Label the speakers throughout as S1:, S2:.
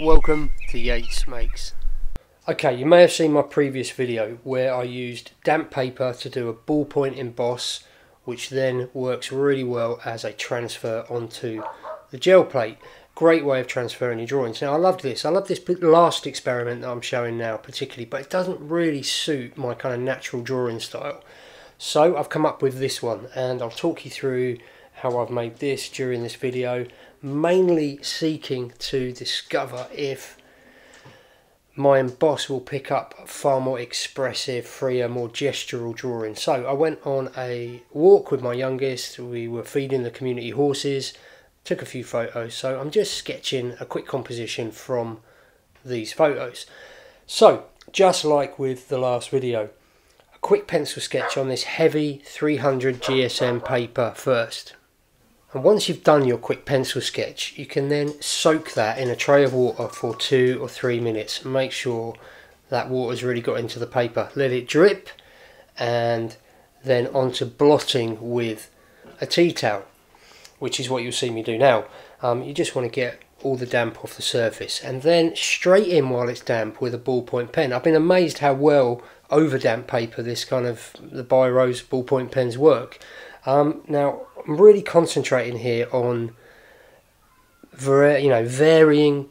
S1: Welcome to Yeates Makes. Okay, you may have seen my previous video where I used damp paper to do a ballpoint emboss which then works really well as a transfer onto the gel plate. Great way of transferring your drawings. Now I loved this. I love this last experiment that I'm showing now particularly, but it doesn't really suit my kind of natural drawing style. So I've come up with this one and I'll talk you through how I've made this during this video, mainly seeking to discover if my emboss will pick up far more expressive, freer, more gestural drawing. So I went on a walk with my youngest, we were feeding the community horses, took a few photos, so I'm just sketching a quick composition from these photos. So, just like with the last video, a quick pencil sketch on this heavy 300 GSM paper first. And once you've done your quick pencil sketch, you can then soak that in a tray of water for two or three minutes. Make sure that water's really got into the paper. Let it drip and then onto blotting with a tea towel, which is what you'll see me do now. Um, you just want to get all the damp off the surface and then straight in while it's damp with a ballpoint pen. I've been amazed how well over damp paper this kind of the Biros ballpoint pens work. Um, now I'm really concentrating here on you know varying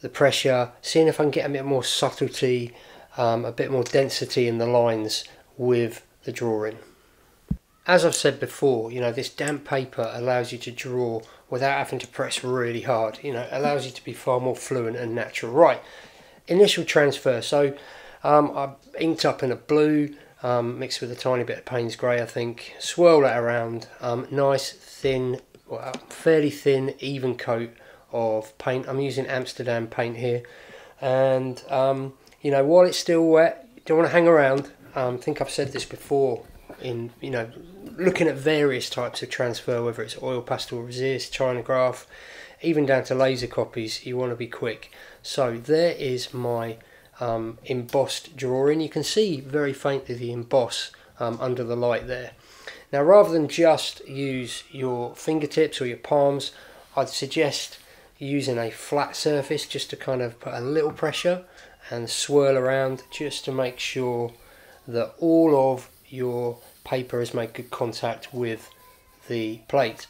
S1: the pressure, seeing if I can get a bit more subtlety, um, a bit more density in the lines with the drawing. As I've said before, you know this damp paper allows you to draw without having to press really hard. You know, allows you to be far more fluent and natural. Right, initial transfer. So um, I inked up in a blue um, mixed with a tiny bit of Payne's Grey I think. Swirl that around, um, nice thin, well, fairly thin even coat of paint. I'm using Amsterdam paint here and um, you know while it's still wet you don't want to hang around. Um, I think I've said this before in you know looking at various types of transfer whether it's oil pastel resist, china graph even down to laser copies you want to be quick. So there is my um, embossed drawing. You can see very faintly the emboss um, under the light there. Now rather than just use your fingertips or your palms, I'd suggest using a flat surface just to kind of put a little pressure and swirl around just to make sure that all of your paper has made good contact with the plate.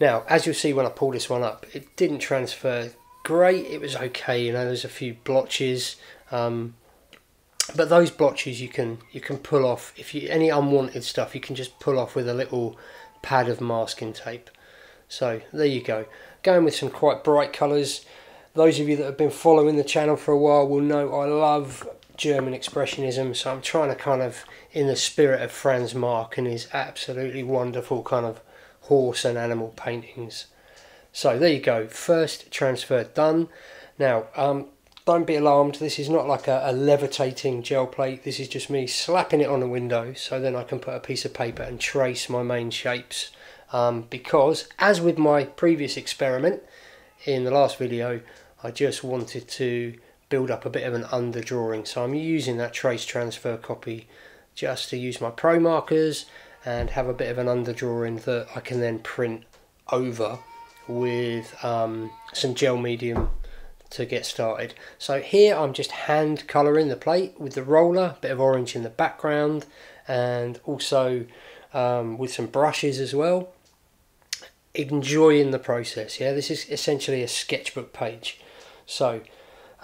S1: Now, as you'll see when I pull this one up, it didn't transfer great. It was okay. You know, there's a few blotches, um, but those blotches you can you can pull off. If you any unwanted stuff, you can just pull off with a little pad of masking tape. So there you go. Going with some quite bright colours. Those of you that have been following the channel for a while will know I love German Expressionism, so I'm trying to kind of, in the spirit of Franz Marc and his absolutely wonderful kind of horse and animal paintings. So there you go, first transfer done. Now, um, don't be alarmed, this is not like a, a, levitating gel plate, this is just me slapping it on a window so then I can put a piece of paper and trace my main shapes. Um, because, as with my previous experiment in the last video, I just wanted to build up a bit of an underdrawing. So I'm using that trace transfer copy just to use my pro markers and have a bit of an underdrawing that I can then print over with um, some gel medium to get started. So here I'm just hand colouring the plate with the roller, a bit of orange in the background and also um, with some brushes as well. Enjoying the process, yeah, this is essentially a sketchbook page. So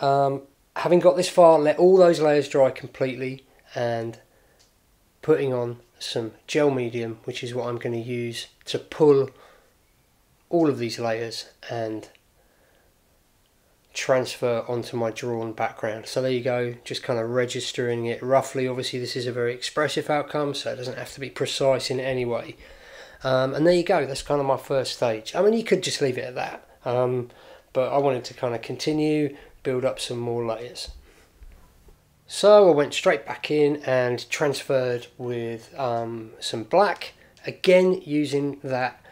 S1: um, having got this far, let all those layers dry completely and putting on some gel medium, which is what I'm going to use to pull all of these layers and transfer onto my drawn background. So there you go, just kind of registering it roughly. Obviously this is a very expressive outcome, so it doesn't have to be precise in any way. Um, and there you go, that's kind of my first stage. I mean, you could just leave it at that, um, but I wanted to kind of continue, build up some more layers. So I went straight back in and transferred with um, some black, again using that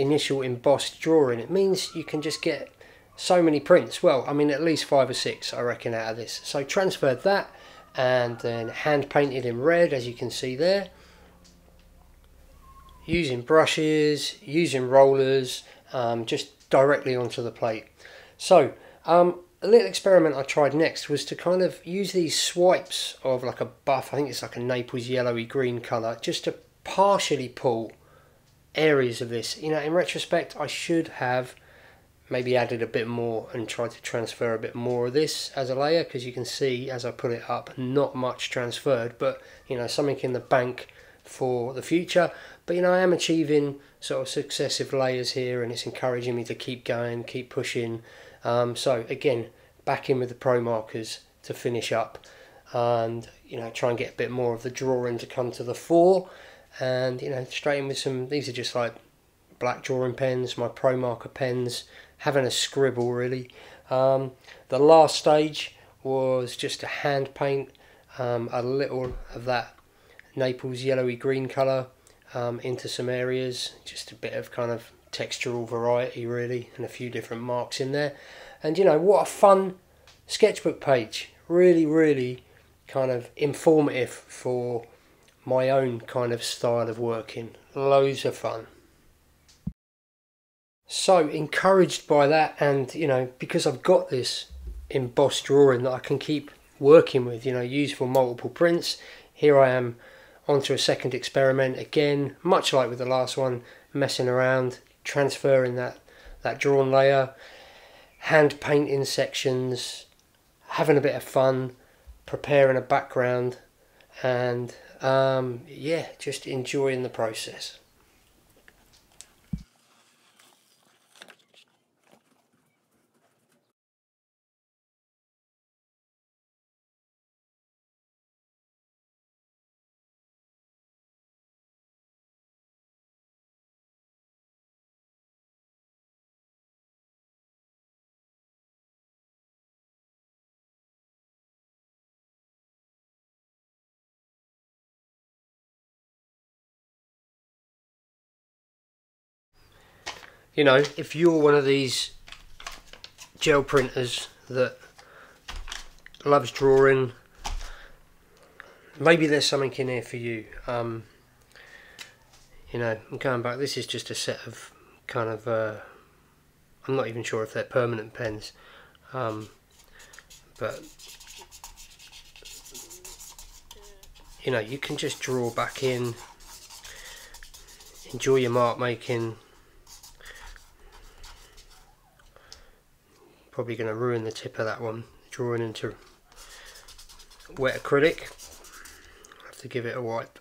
S1: initial embossed drawing. It means you can just get so many prints. Well, I mean, at least five or six, I reckon, out of this. So transferred that and then hand painted in red, as you can see there. Using brushes, using rollers, um, just directly onto the plate. So Um, a little experiment I tried next was to kind of use these swipes of like a buff, I think it's like a Naples yellowy green colour, just to partially pull areas of this. You know, in retrospect, I should have maybe added a bit more and tried to transfer a bit more of this as a layer because you can see as I put it up, not much transferred, but you know, something in the bank for the future. But you know, I am achieving sort of successive layers here and it's encouraging me to keep going, keep pushing. Um, so again, back in with the pro markers to finish up and you know try and get a bit more of the drawing to come to the fore and you know straight in with some these are just like black drawing pens my pro marker pens having a scribble really. Um, the last stage was just a hand paint um, a little of that Naples yellowy green colour um, into some areas. Just a bit of kind of textural variety really and a few different marks in there. And you know what a fun sketchbook page. Really really kind of informative for my own kind of style of working. Loads of fun. So encouraged by that and you know because I've got this embossed drawing that I can keep working with you know use for multiple prints here I am onto a second experiment again much like with the last one messing around transferring that that drawn layer hand painting sections having a bit of fun preparing a background and um, yeah, just enjoying the process. You know, if you're one of these gel printers that loves drawing, maybe there's something in here for you. Um, you know, I'm going back, this is just a set of kind of, uh, I'm not even sure if they're permanent pens, um, but you know, you can just draw back in, enjoy your mark making, Probably going to ruin the tip of that one, drawing into wet acrylic. have to give it a wipe.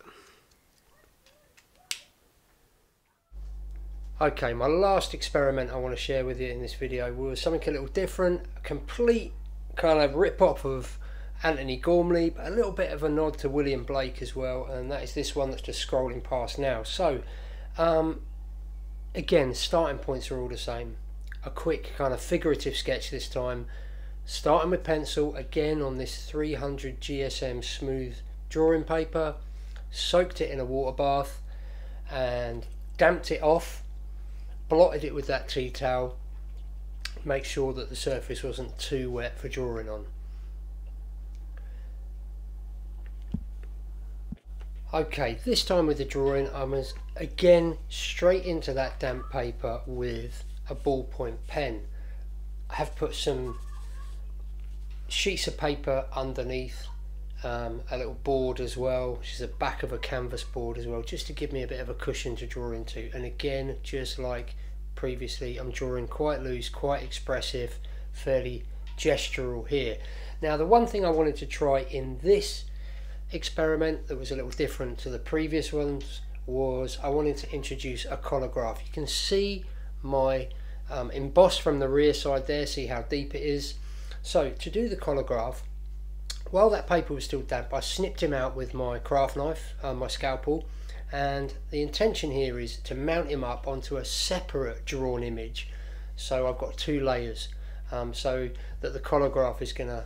S1: Okay, my last experiment I want to share with you in this video was something a little different, a complete kind of rip-off of Antony Gormley, but a little bit of a nod to William Blake as well, and that is this one that's just scrolling past now. So, um, again, starting points are all the same a quick kind of figurative sketch this time starting with pencil again on this 300 GSM smooth drawing paper soaked it in a water bath and damped it off blotted it with that tea towel make sure that the surface wasn't too wet for drawing on. Okay this time with the drawing I was again straight into that damp paper with a ballpoint pen. I have put some sheets of paper underneath um, a little board as well which is the back of a canvas board as well just to give me a bit of a cushion to draw into. And again just like previously I'm drawing quite loose quite expressive fairly gestural here. Now the one thing I wanted to try in this experiment that was a little different to the previous ones was I wanted to introduce a collagraph you can see my um, embossed from the rear side there, see how deep it is. So to do the collagraph, while that paper was still damp, I snipped him out with my craft knife, uh, my scalpel, and the intention here is to mount him up onto a separate drawn image. So I've got two layers, um, so that the collagraph is going to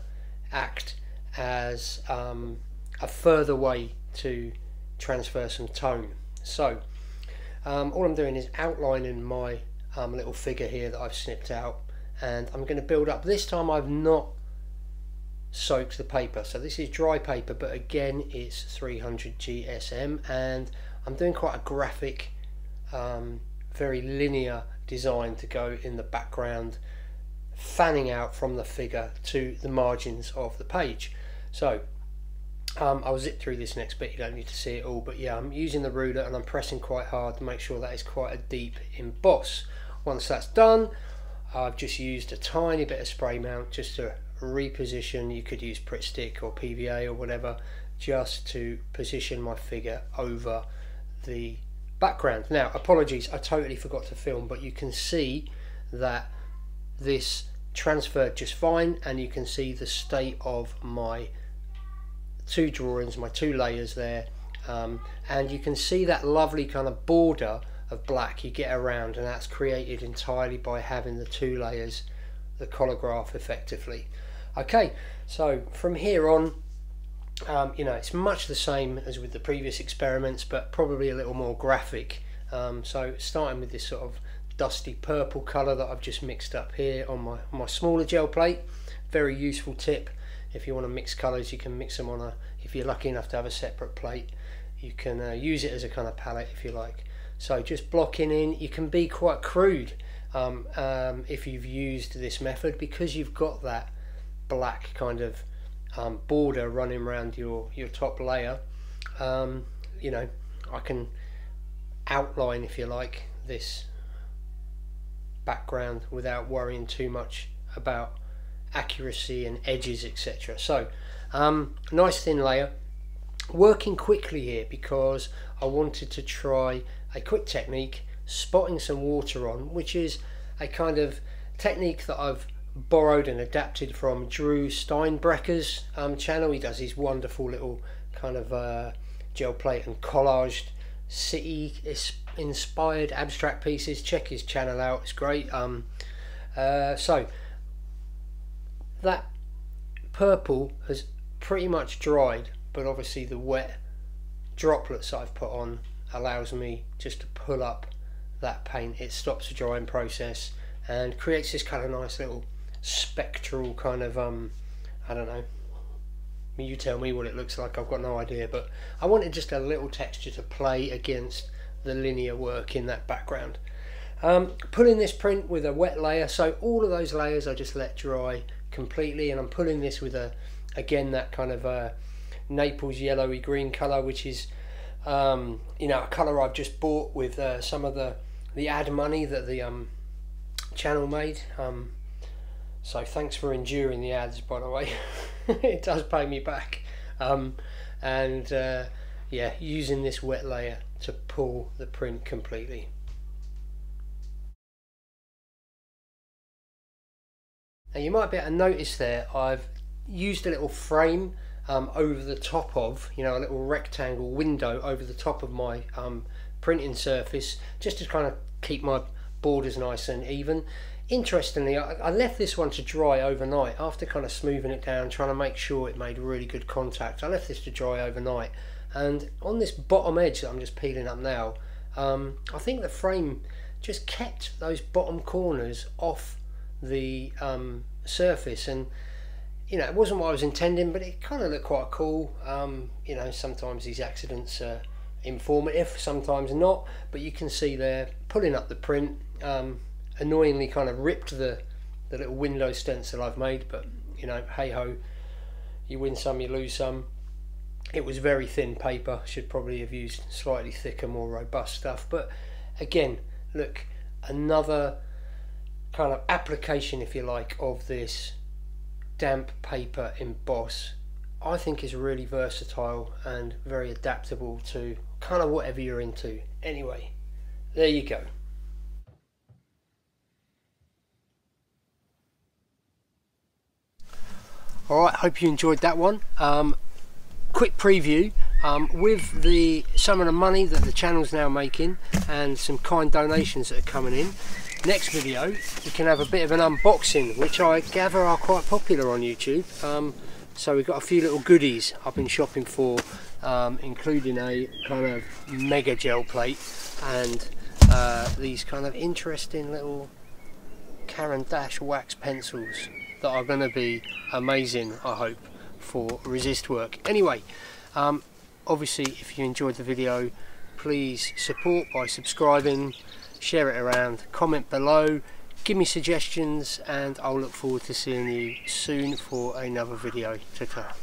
S1: act as um, a further way to transfer some tone. So um, all I'm doing is outlining my um, little figure here that I've snipped out. And I'm going to build up this time I've not soaked the paper. So this is dry paper but again it's 300 GSM and I'm doing quite a graphic um, very linear design to go in the background fanning out from the figure to the margins of the page. So um, I'll zip through this next bit, you don't need to see it all, but yeah, I'm using the ruler and I'm pressing quite hard to make sure that is quite a deep emboss. Once that's done, I've just used a tiny bit of spray mount just to reposition. You could use Pritt stick or PVA or whatever, just to position my figure over the background. Now, apologies, I totally forgot to film, but you can see that this transferred just fine and you can see the state of my two drawings, my two layers there, um, and you can see that lovely kind of border of black you get around, and that's created entirely by having the two layers, the collagraph effectively. Okay, so from here on, um, you know, it's much the same as with the previous experiments, but probably a little more graphic. Um, so starting with this sort of dusty purple colour that I've just mixed up here on my, my smaller gel plate. Very useful tip if you want to mix colours you can mix them on a if you're lucky enough to have a separate plate you can uh, use it as a kind of palette if you like. So just blocking in you can be quite crude um, um, if you've used this method because you've got that black kind of um, border running around your your top layer um, you know I can outline if you like this background without worrying too much about accuracy and edges etc so um, nice thin layer. Working quickly here because I wanted to try a quick technique spotting some water on which is a kind of technique that I've borrowed and adapted from Drew Steinbrecher's um, channel. He does these wonderful little kind of uh, gel plate and collaged city inspired abstract pieces. Check his channel out. It's great. Um, uh, so that purple has pretty much dried but obviously the wet droplets I've put on allows me just to pull up that paint. It stops the drying process and creates this kind of nice little spectral kind of um I don't know. You tell me what it looks like. I've got no idea but I wanted just a little texture to play against the linear work in that background. Um, pulling this print with a wet layer. So all of those layers I just let dry completely and I'm pulling this with a again that kind of a Naples yellowy green color which is um, you know a color I've just bought with uh, some of the the ad money that the um, channel made. Um, so thanks for enduring the ads by the way. It does pay me back. Um, and uh, yeah using this wet layer to pull the print completely Now you might be able to notice there I've used a little frame um, over the top of, you know, a little rectangle window over the top of my um, printing surface just to kind of keep my borders nice and even. Interestingly, I, left this one to dry overnight after kind of smoothing it down, trying to make sure it made really good contact. I left this to dry overnight and on this bottom edge that I'm just peeling up now, um, I think the frame just kept those bottom corners off the um, surface and you know it wasn't what I was intending but it kind of looked quite cool. Um, you know sometimes these accidents are informative sometimes not but you can see there pulling up the print. Um, annoyingly kind of ripped the the little window stencil I've made but you know hey ho you win some you lose some. It was very thin paper should probably have used slightly thicker more robust stuff but again look another kind of application, if you like, of this damp paper emboss, I think is really versatile and very adaptable to kind of whatever you're into. Anyway, there you go. Alright, hope you enjoyed that one. Um, quick preview um, with the some of the money that the channel's now making and some kind donations that are coming in next video we can have a bit of an unboxing which I gather are quite popular on YouTube. Um, so we've got a few little goodies I've been shopping for um, including a kind of mega gel plate and uh, these kind of interesting little Caran d'Ache wax pencils that are going to be amazing I hope for resist work. Anyway um, obviously if you enjoyed the video please support by subscribing share it around comment below give me suggestions and I'll look forward to seeing you soon for another video. Ta-ta.